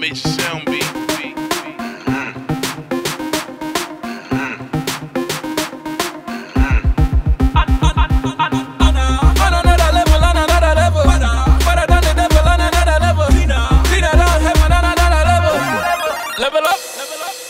MajorSound beat. Level up! Level up!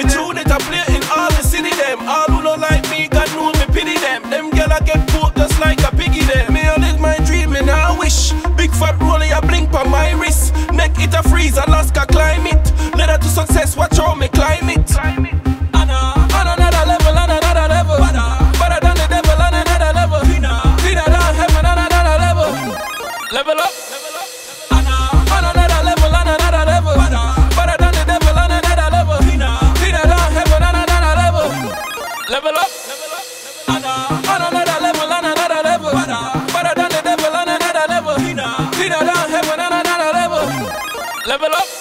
The tune it a play in all the city them. All who don't like me, God know me pity them. Them girl I get poor just like a piggy them. Me I live my dream and I wish. Big fat rollie I blink on my wrist. Neck it a freeze, Alaska climb it. Letter to success, watch how me climb it. Climb it. Level up! Level up.